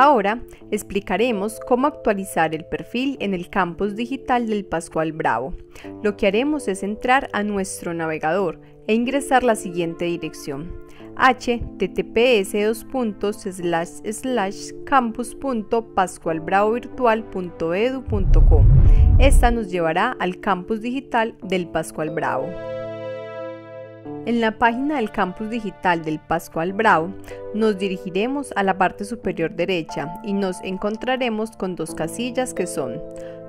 Ahora explicaremos cómo actualizar el perfil en el campus digital del Pascual Bravo. Lo que haremos es entrar a nuestro navegador e ingresar la siguiente dirección https campus.pascualbravovirtual.edu.co. Esta nos llevará al campus digital del Pascual Bravo. En la página del campus digital del Pascual Bravo nos dirigiremos a la parte superior derecha y nos encontraremos con dos casillas que son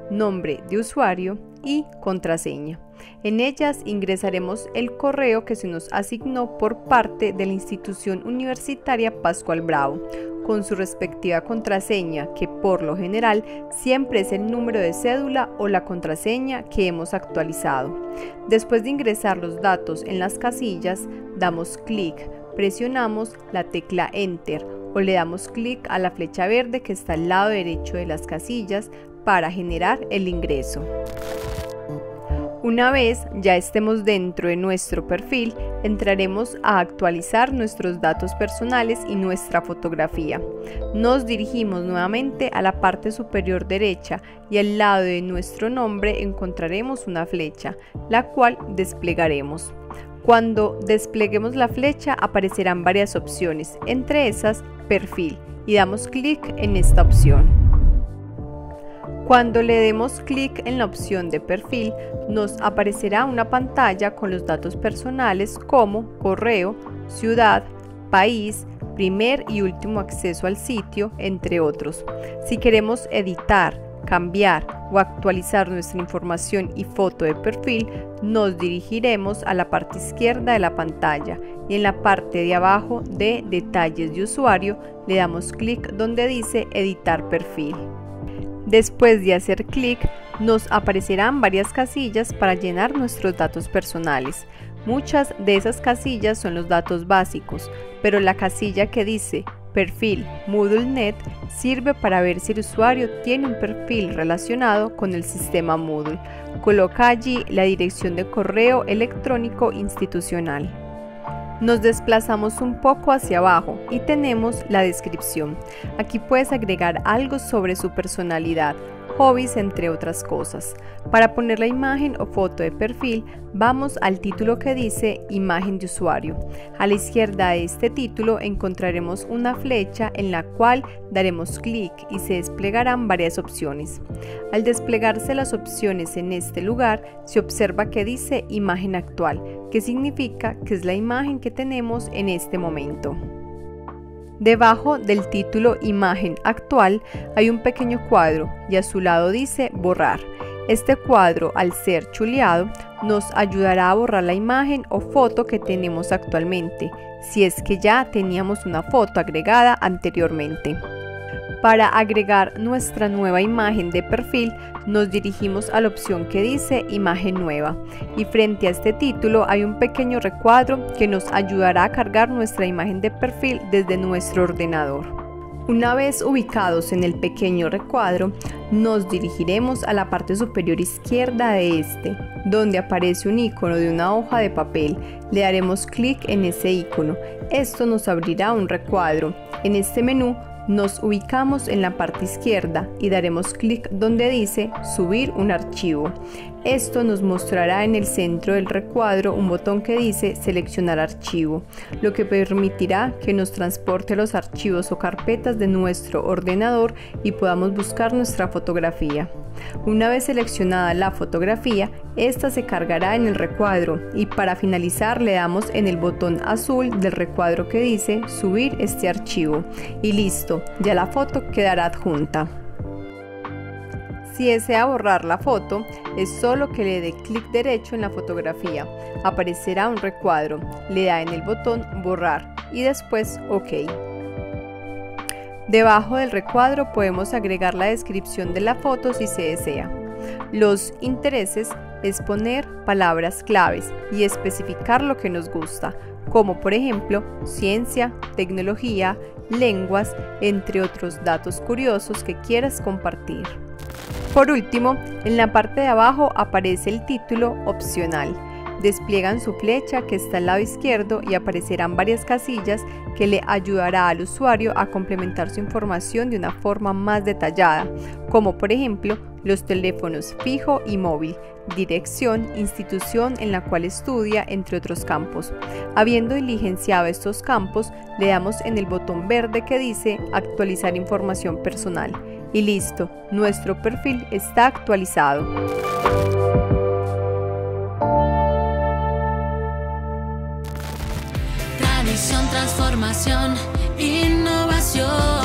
nombre de usuario y contraseña. En ellas ingresaremos el correo que se nos asignó por parte de la institución universitaria Pascual Bravo, con su respectiva contraseña, que por lo general siempre es el número de cédula o la contraseña que hemos actualizado. Después de ingresar los datos en las casillas, damos clic, presionamos la tecla Enter o le damos clic a la flecha verde que está al lado derecho de las casillas para generar el ingreso. Una vez ya estemos dentro de nuestro perfil, entraremos a actualizar nuestros datos personales y nuestra fotografía. Nos dirigimos nuevamente a la parte superior derecha y al lado de nuestro nombre encontraremos una flecha, la cual desplegaremos. Cuando despleguemos la flecha aparecerán varias opciones, entre esas perfil, y damos clic en esta opción. Cuando le demos clic en la opción de perfil, nos aparecerá una pantalla con los datos personales como correo, ciudad, país, primer y último acceso al sitio, entre otros. Si queremos editar, cambiar o actualizar nuestra información y foto de perfil, nos dirigiremos a la parte izquierda de la pantalla y en la parte de abajo de detalles de usuario le damos clic donde dice editar perfil. Después de hacer clic, nos aparecerán varias casillas para llenar nuestros datos personales. Muchas de esas casillas son los datos básicos, pero la casilla que dice perfil MoodleNet sirve para ver si el usuario tiene un perfil relacionado con el sistema Moodle. Coloca allí la dirección de correo electrónico institucional. Nos desplazamos un poco hacia abajo y tenemos la descripción. Aquí puedes agregar algo sobre su personalidad, hobbies, entre otras cosas. Para poner la imagen o foto de perfil, vamos al título que dice Imagen de usuario. A la izquierda de este título encontraremos una flecha en la cual daremos clic y se desplegarán varias opciones. Al desplegarse las opciones en este lugar, se observa que dice Imagen actual, que significa que es la imagen que tenemos en este momento. Debajo del título Imagen actual hay un pequeño cuadro y a su lado dice Borrar. Este cuadro, al ser chuleado, nos ayudará a borrar la imagen o foto que tenemos actualmente, si es que ya teníamos una foto agregada anteriormente. Para agregar nuestra nueva imagen de perfil, nos dirigimos a la opción que dice Imagen nueva y frente a este título hay un pequeño recuadro que nos ayudará a cargar nuestra imagen de perfil desde nuestro ordenador. Una vez ubicados en el pequeño recuadro, nos dirigiremos a la parte superior izquierda de este, donde aparece un icono de una hoja de papel. Le daremos clic en ese icono. Esto nos abrirá un recuadro. En este menú nos ubicamos en la parte izquierda y daremos clic donde dice subir un archivo. Esto nos mostrará en el centro del recuadro un botón que dice seleccionar archivo, lo que permitirá que nos transporte los archivos o carpetas de nuestro ordenador y podamos buscar nuestra fotografía. Una vez seleccionada la fotografía, esta se cargará en el recuadro y para finalizar le damos en el botón azul del recuadro que dice subir este archivo y listo, ya la foto quedará adjunta. Si desea borrar la foto, es solo que le dé clic derecho en la fotografía. Aparecerá un recuadro, le da en el botón borrar y después OK. Debajo del recuadro podemos agregar la descripción de la foto si se desea. Los intereses es poner palabras claves y especificar lo que nos gusta, como por ejemplo ciencia, tecnología, lenguas, entre otros datos curiosos que quieras compartir. Por último, en la parte de abajo aparece el título opcional. Despliegan su flecha que está al lado izquierdo y aparecerán varias casillas que le ayudará al usuario a complementar su información de una forma más detallada, como por ejemplo los teléfonos fijo y móvil, dirección, institución en la cual estudia, entre otros campos. Habiendo diligenciado estos campos, le damos en el botón verde que dice actualizar información personal. Y listo, nuestro perfil está actualizado. Tradición, transformación, innovación.